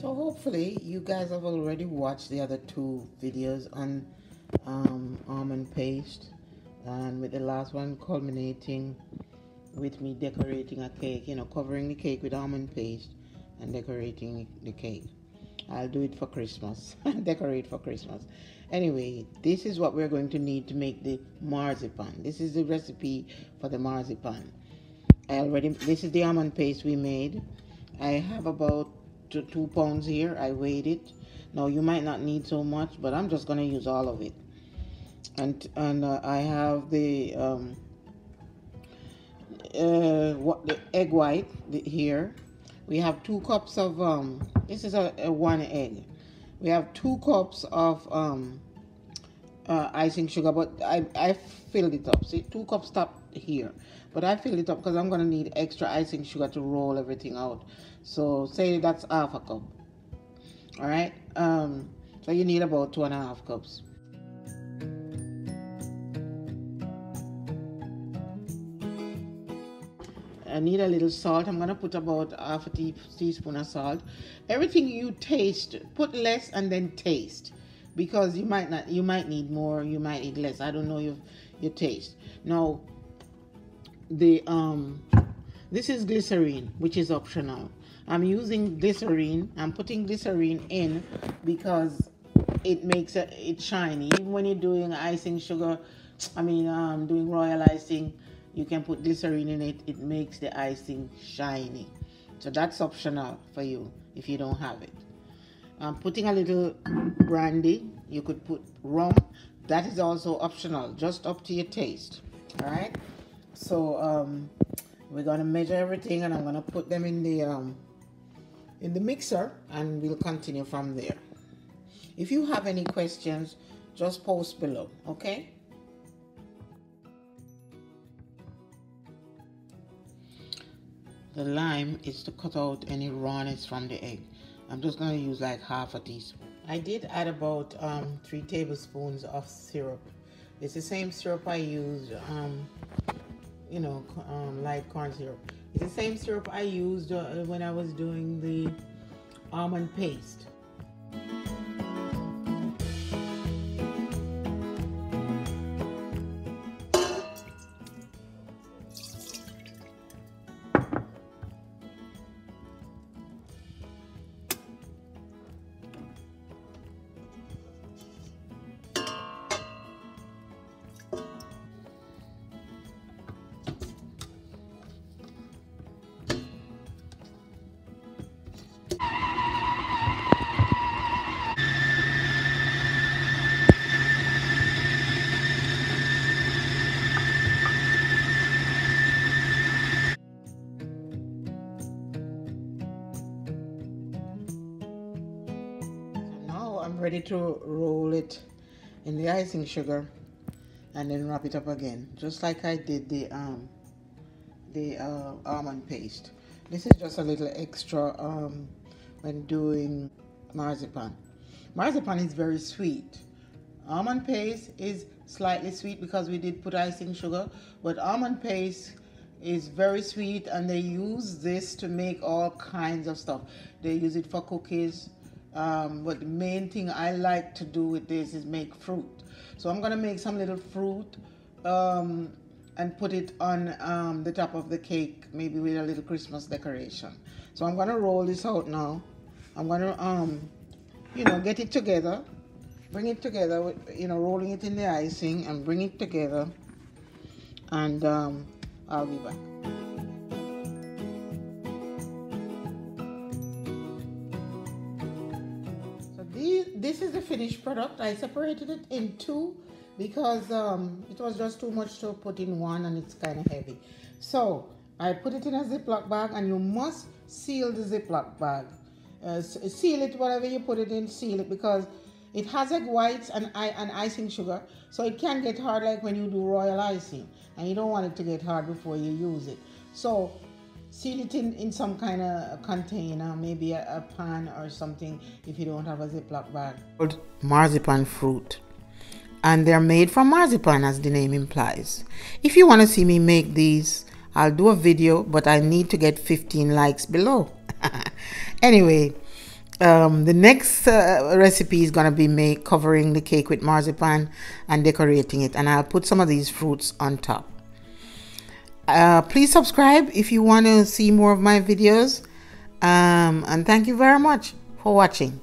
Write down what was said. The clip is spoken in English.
So hopefully you guys have already watched the other two videos on um, almond paste and with the last one culminating with me decorating a cake, you know, covering the cake with almond paste and decorating the cake. I'll do it for Christmas. Decorate for Christmas. Anyway, this is what we're going to need to make the marzipan. This is the recipe for the marzipan. I already, this is the almond paste we made. I have about two, two pounds here. I weighed it. Now you might not need so much, but I'm just to use all of it. And, and uh, I have the, um, uh, what the egg white here we have two cups of um this is a, a one egg we have two cups of um uh, icing sugar but I, I filled it up see two cups stop here but I filled it up because I'm gonna need extra icing sugar to roll everything out so say that's half a cup all right um so you need about two and a half cups I need a little salt. I'm to put about half a tea teaspoon of salt. Everything you taste, put less and then taste because you might not you might need more, you might need less. I don't know your your taste. Now the um this is glycerine, which is optional. I'm using glycerine. I'm putting glycerine in because it makes it, it shiny. Even when you're doing icing sugar, I mean, um, doing royal icing, you can put glycerine in it. It makes the icing shiny. So that's optional for you if you don't have it. I'm putting a little brandy. You could put rum. That is also optional just up to your taste. All right so um, we're gonna measure everything and I'm gonna put them in the um, in the mixer and we'll continue from there if you have any questions just post below okay The lime is to cut out any rawness from the egg. I'm just going to use like half a teaspoon. I did add about um, three tablespoons of syrup. It's the same syrup I used, um, you know, um, light corn syrup. It's the same syrup I used uh, when I was doing the almond paste. Ready to roll it in the icing sugar and then wrap it up again just like I did the um, the uh, almond paste. This is just a little extra um, when doing marzipan. Marzipan is very sweet. Almond paste is slightly sweet because we did put icing sugar but almond paste is very sweet and they use this to make all kinds of stuff. They use it for cookies um, but the main thing I like to do with this is make fruit. So I'm gonna make some little fruit um, and put it on um, the top of the cake, maybe with a little Christmas decoration. So I'm gonna roll this out now. I'm gonna, um, you know, get it together, bring it together, with, you know, rolling it in the icing and bring it together. And um, I'll be back. This is the finished product. I separated it in two because um, it was just too much to put in one and it's kind of heavy. So I put it in a Ziploc bag and you must seal the Ziploc bag. Uh, seal it, whatever you put it in, seal it because it has egg whites and, and icing sugar. So it can get hard like when you do royal icing and you don't want it to get hard before you use it. So seal it in, in some kind of container, maybe a, a, pan or something if you don't have a Ziploc bag. called Marzipan fruit. And they're made from marzipan as the name implies. If you want to see me make these, I'll do a video, but I need to get 15 likes below. anyway, um, the next uh, recipe is going to be make covering the cake with marzipan and decorating it and I'll put some of these fruits on top. Uh, please subscribe if you want to see more of my videos um, and thank you very much for watching.